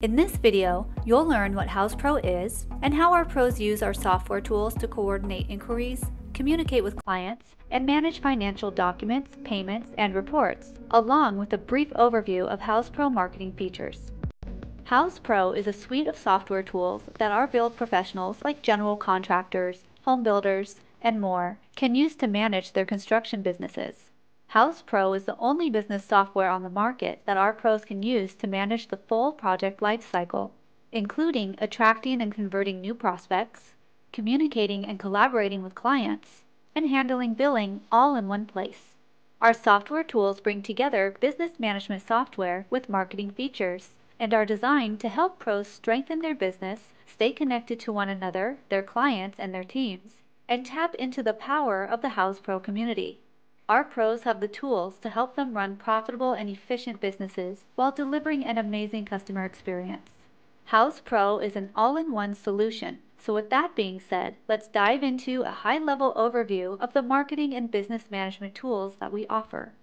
In this video, you'll learn what Houzz Pro is and how our pros use our software tools to coordinate inquiries, communicate with clients, and manage financial documents, payments, and reports, along with a brief overview of Houzz Pro marketing features. Houzz Pro is a suite of software tools that our build professionals like general contractors, home builders, and more can use to manage their construction businesses. Houzz Pro is the only business software on the market that our pros can use to manage the full project lifecycle, including attracting and converting new prospects, communicating and collaborating with clients, and handling billing all in one place. Our software tools bring together business management software with marketing features and are designed to help pros strengthen their business, stay connected to one another, their clients, and their teams, and tap into the power of the Houzz Pro community. Our pros have the tools to help them run profitable and efficient businesses while delivering an amazing customer experience. Houzz Pro is an all-in-one solution. So with that being said, let's dive into a high-level overview of the marketing and business management tools that we offer.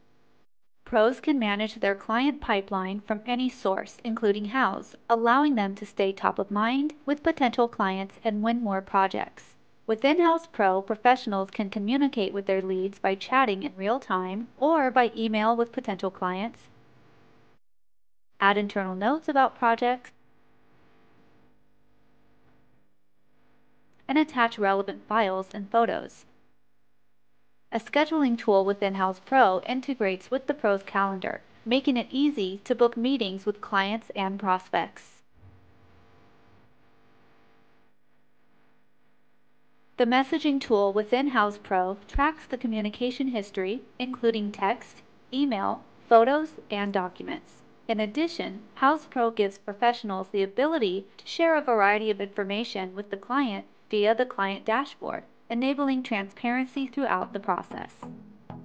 Pros can manage their client pipeline from any source, including Houzz, allowing them to stay top of mind with potential clients and win more projects. Within Houzz Pro, professionals can communicate with their leads by chatting in real time or by email with potential clients, add internal notes about projects, and attach relevant files and photos. A scheduling tool within Houzz Pro integrates with the pro's calendar, making it easy to book meetings with clients and prospects. The messaging tool within Houzz Pro tracks the communication history, including text, email, photos, and documents. In addition, Houzz Pro gives professionals the ability to share a variety of information with the client via the client dashboard, enabling transparency throughout the process.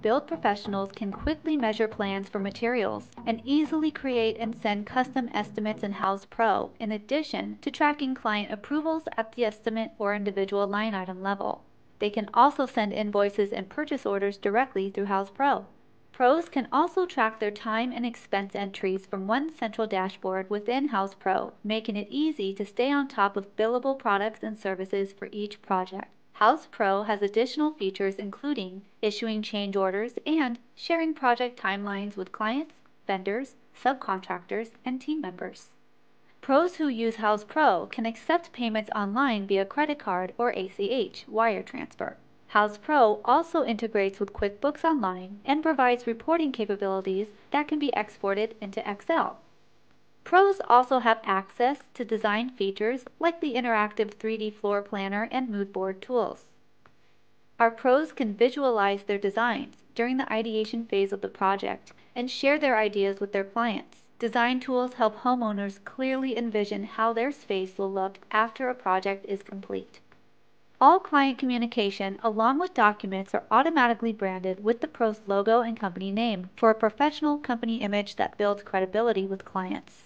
Build professionals can quickly measure plans for materials and easily create and send custom estimates in Houzz Pro, in addition to tracking client approvals at the estimate or individual line item level. They can also send invoices and purchase orders directly through Houzz Pro. Pros can also track their time and expense entries from one central dashboard within Houzz Pro, making it easy to stay on top of billable products and services for each project. Houzz Pro has additional features including issuing change orders and sharing project timelines with clients, vendors, subcontractors, and team members. Pros who use Houzz Pro can accept payments online via credit card or ACH wire transfer. Houzz Pro also integrates with QuickBooks Online and provides reporting capabilities that can be exported into Excel. Pros also have access to design features like the interactive 3D floor planner and mood board tools. Our pros can visualize their designs during the ideation phase of the project and share their ideas with their clients. Design tools help homeowners clearly envision how their space will look after a project is complete. All client communication along with documents are automatically branded with the pro's logo and company name for a professional company image that builds credibility with clients.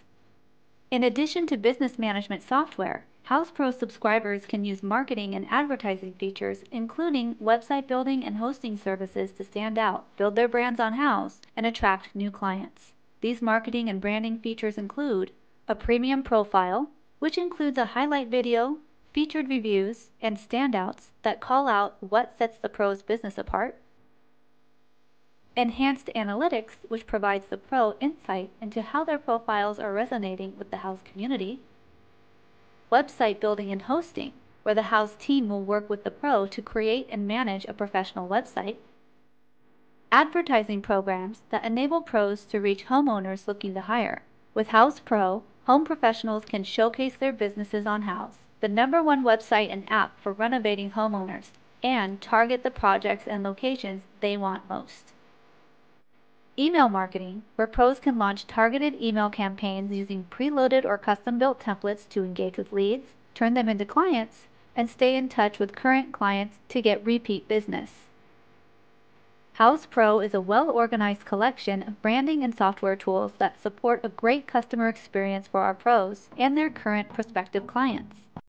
In addition to business management software, Houzz Pro subscribers can use marketing and advertising features, including website building and hosting services to stand out, build their brands on Houzz, and attract new clients. These marketing and branding features include a premium profile, which includes a highlight video, featured reviews, and standouts that call out what sets the pro's business apart, Enhanced Analytics, which provides the pro insight into how their profiles are resonating with the Houzz community. Website building and hosting, where the Houzz team will work with the pro to create and manage a professional website. Advertising programs that enable pros to reach homeowners looking to hire. With Houzz Pro, home professionals can showcase their businesses on Houzz, the number one website and app for renovating homeowners, and target the projects and locations they want most. Email marketing, where pros can launch targeted email campaigns using preloaded or custom built templates to engage with leads, turn them into clients, and stay in touch with current clients to get repeat business. Houzz Pro is a well organized collection of branding and software tools that support a great customer experience for our pros and their current prospective clients.